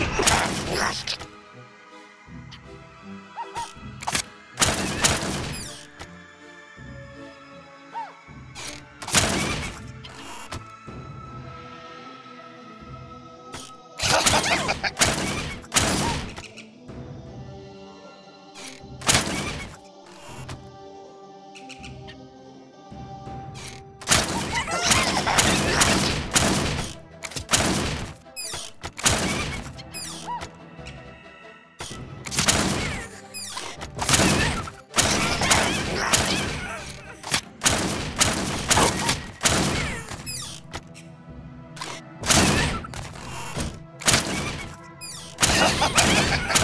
Ha ハハハハ!